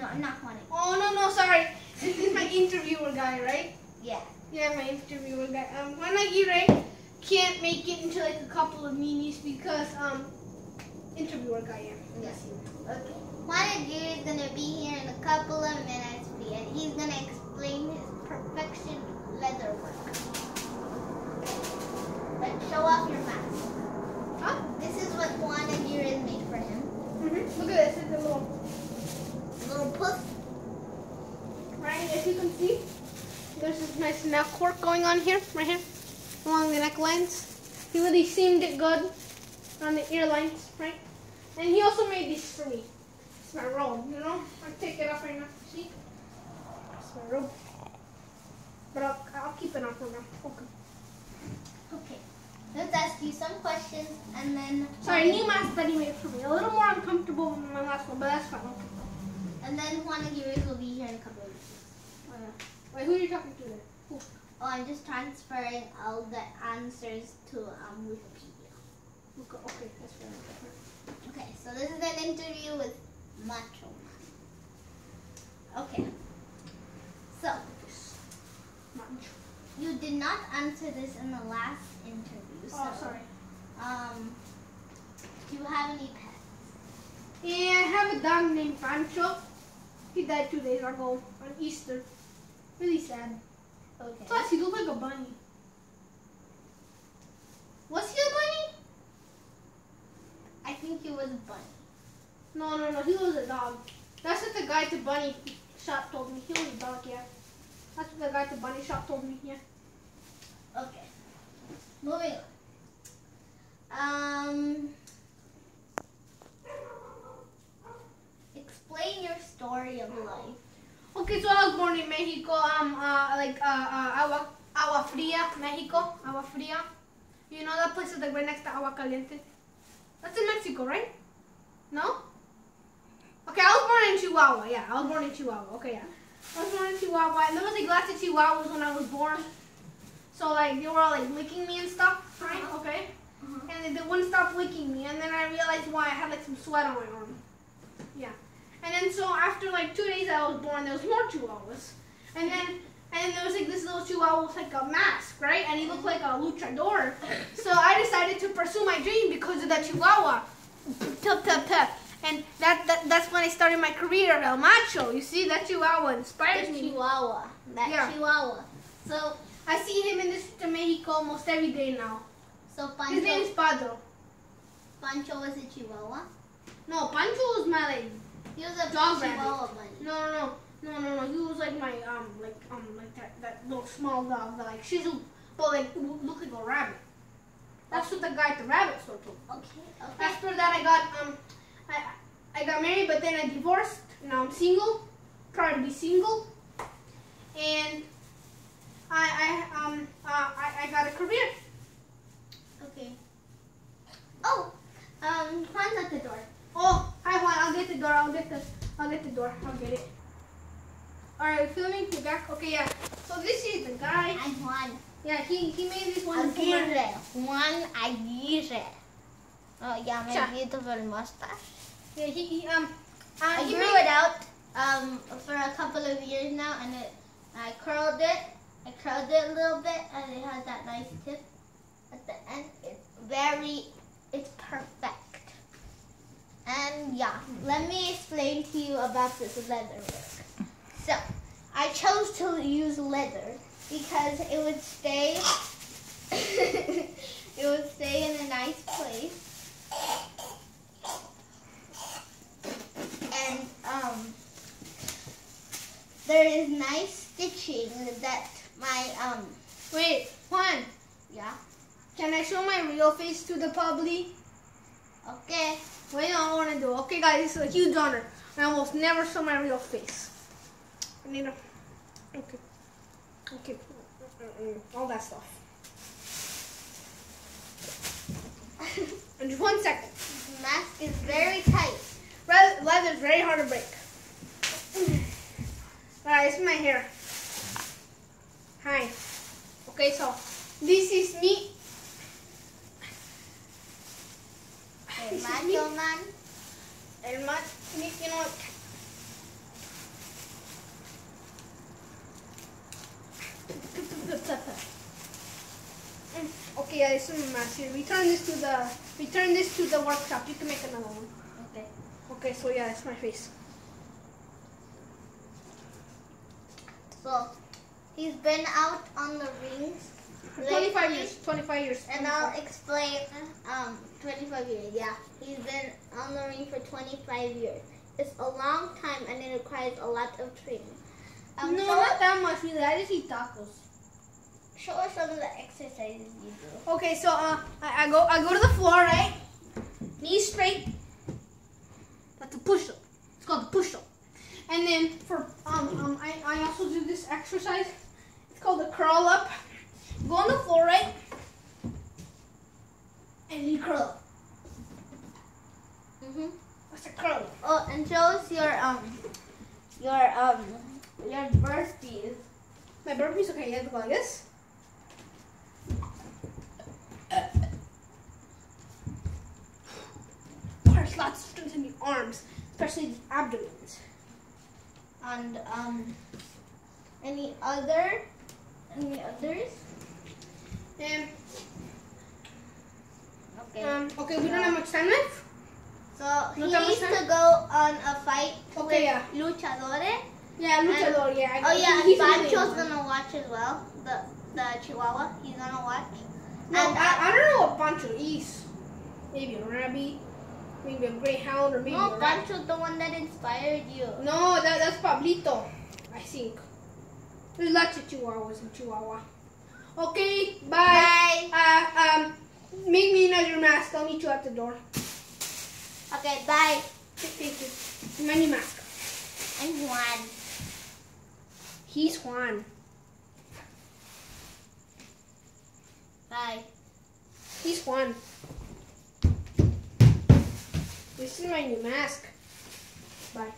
wanna. Oh no no sorry. This is my interviewer guy, right? Yeah. Yeah, my interviewer guy. Um, Juan Aguirre can't make it into like a couple of minis because um, interviewer guy. Yeah. Yes. Okay. Juan Aguirre is gonna be here in a couple of minutes, and he's gonna explain his perfection leather work. But show off your mask. Huh? This is what Juan Aguirre made for him. Mm-hmm. Look at this. It's a little Little puff. right. As you can see, there's this nice neck work going on here, right here, along the necklines. He really seamed it good on the ear lines, right? And he also made these for me. It's my robe, you know. I take it off right now. See? It's my robe. But I'll, I'll keep it on for now. Okay. Okay. Let's ask you some questions, and then. Sorry, new mask that he made for me. A little more uncomfortable than my last one, but that's fine. Okay. And then Juan Aguirre will be here in a couple of weeks. Uh, wait, who are you talking to then? Who? Oh, I'm just transferring all the answers to um, Wikipedia. Okay, okay, that's fine. Okay, so this is an interview with Macho Man. Okay. So, you did not answer this in the last interview. So, Oh, sorry. Um, do you have any pets? Yeah, I have a dog named Pancho. He died two days ago on Easter. Really sad. Okay. Plus, he looked like a bunny. Was he a bunny? I think he was a bunny. No, no, no, he was a dog. That's what the guy at the bunny shop told me. He was a dog, yeah. That's what the guy at the bunny shop told me, yeah. Okay. Moving on. Um. Explain your story of life. Okay, so I was born in Mexico, um, uh, like, uh, uh, Agua, Agua Fria, Mexico, Agua Fria. You know that place is like right next to Agua Caliente? That's in Mexico, right? No? Okay, I was born in Chihuahua, yeah, I was born in Chihuahua, okay, yeah. I was born in Chihuahua, and there was like lots of Chihuahuas when I was born. So, like, they were all like licking me and stuff, right? Uh-huh. Okay? Uh-huh. And they, they wouldn't stop licking me, and then I realized why I had like some sweat on my arm. Yeah. And then so after like two days I was born, there was more chihuahuas. And then and there was like this little chihuahua with like a mask, right? And he looked like a luchador. So I decided to pursue my dream because of that chihuahua. Tup, tup, tup. And that, that that's when I started my career at El Macho. You see, that chihuahua inspires The me. Chihuahua. That Yeah. Chihuahua. So, I see him in the street of Mexico almost every day now. so Pancho. His name is Padro. Pancho was a Chihuahua. No, Pancho was my like He was a Dog Chihuahua bunny. No, no, no, no, no, no. He was like my um, like um, like that that little small dog that like Shih Tzu, but like looked like a rabbit. That's what the guy at the rabbit store told. me. Okay, okay. After that, I got um, I I got married, but then I divorced. Now I'm single, proud to be single, and I I um uh, I I got a career. Okay. Oh, um, Juan's at the door. Oh, hi Juan. I'll get the door. I'll get the I'll get the door. I'll get it. All right, filming. Back. Okay, yeah. So this is the guy. I'm Juan. Yeah, he he made this one. Aguirre. Juan Aguirre. Oh, yeah, my beautiful mustache. Yeah, he, he um. Uh, I he grew made, it out um, for a couple of years now, and it, I curled it. I curled it a little bit, and it has that nice tip at the end. It's very, it's perfect. And yeah, let me explain to you about this leather work. So, I chose to use leather because it would stay, it would stay in a nice place. and um, there is nice stitching that my um Wait, Juan. yeah Can I show my real face to the public? okay Wait, no, I want to do. Okay, guys, this is a huge honor. I almost never show my real face. I need a. Okay. Okay. All that stuff. And just one second. the mask is very tight. Leather, leather's very hard to break. Alright, this is my hair. Hi. Okay, so this is me. This El is man you, you know, Okay, yeah, it's a here. We turn this to the we turn this to the workshop. You can make another one. Okay. Okay, so yeah, that's my face. So he's been out on the rings. 25 years. 25 years. And I'll explain. Um, 25 years. Yeah, he's been on the ring for 25 years. It's a long time and it requires a lot of training. Um, no, show, not that much really. I just eat tacos. show us some of the exercises you do. Okay, so uh, I, I go I go to the floor, right? Knees straight. That's a push up. It's called a push up. And then for um um I, I also do this exercise. It's called the curl up. Go on the floor, right? And you curl. Mhm. What's a curl. Oh, and show us your um, your um, your burpees. My burpees, okay, you have to go like this. Requires lots of strength in the arms, especially the abdomens. And um, any other, any others? And Okay. um, okay, we don't have much time left. so no he time needs was to go on a fight Okay, with yeah. luchadores. Yeah, luchador. Yeah. I- Oh yeah, he's and the main Pancho's gonna watch as well. The the Chihuahua, he's gonna watch. No, and I, I don't know what Pancho is. Maybe a rabbit, maybe a greyhound, or maybe no, a rat. Pancho's the one that inspired you. No, that, that's Pablito, I think. There's lots of chihuahuas in Chihuahua. Okay, bye. Bye. Uh, um, make me another mask. I'll meet you at the door. Okay, bye. Thank you. My new mask. And Juan. He's Juan. Bye. He's Juan. This is my new mask. Bye.